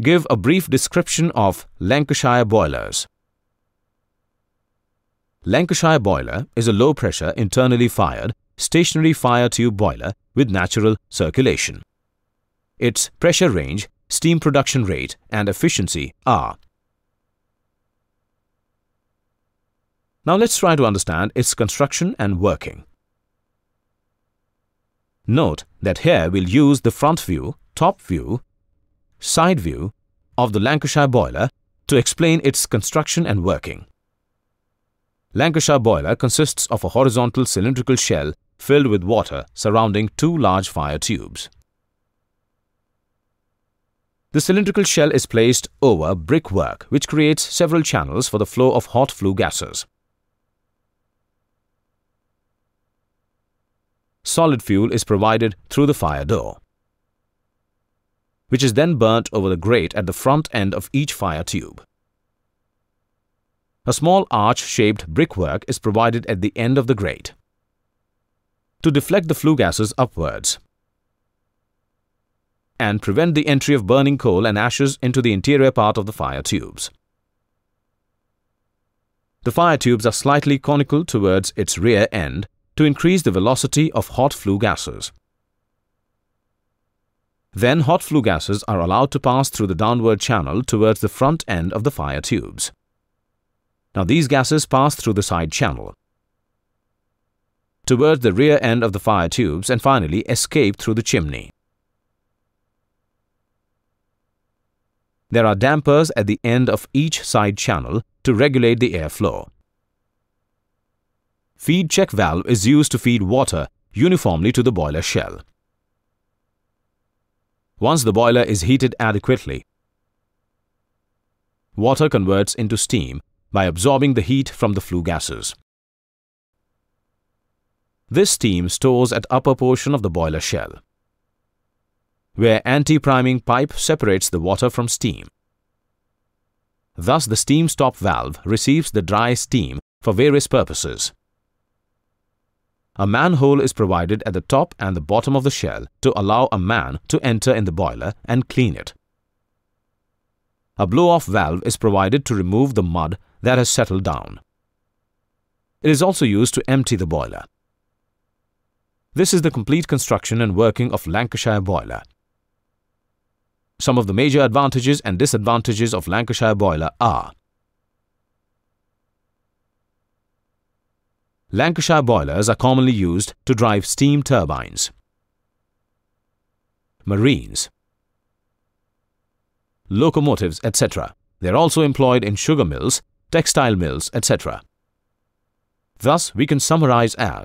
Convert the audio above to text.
Give a brief description of Lancashire boilers. Lancashire boiler is a low-pressure, internally fired, stationary fire tube boiler with natural circulation. Its pressure range, steam production rate and efficiency are Now let's try to understand its construction and working. Note that here we'll use the front view, top view, side view of the Lancashire boiler to explain its construction and working. Lancashire boiler consists of a horizontal cylindrical shell filled with water surrounding two large fire tubes. The cylindrical shell is placed over brickwork which creates several channels for the flow of hot flue gases. solid fuel is provided through the fire door, which is then burnt over the grate at the front end of each fire tube. A small arch-shaped brickwork is provided at the end of the grate to deflect the flue gases upwards and prevent the entry of burning coal and ashes into the interior part of the fire tubes. The fire tubes are slightly conical towards its rear end to increase the velocity of hot flue gases. Then hot flue gases are allowed to pass through the downward channel towards the front end of the fire tubes. Now these gases pass through the side channel towards the rear end of the fire tubes and finally escape through the chimney. There are dampers at the end of each side channel to regulate the airflow. Feed check valve is used to feed water uniformly to the boiler shell. Once the boiler is heated adequately, water converts into steam by absorbing the heat from the flue gases. This steam stores at upper portion of the boiler shell, where anti-priming pipe separates the water from steam. Thus, the steam stop valve receives the dry steam for various purposes. A manhole is provided at the top and the bottom of the shell to allow a man to enter in the boiler and clean it. A blow-off valve is provided to remove the mud that has settled down. It is also used to empty the boiler. This is the complete construction and working of Lancashire boiler. Some of the major advantages and disadvantages of Lancashire boiler are Lancashire boilers are commonly used to drive steam turbines, marines, locomotives, etc. They are also employed in sugar mills, textile mills, etc. Thus, we can summarize as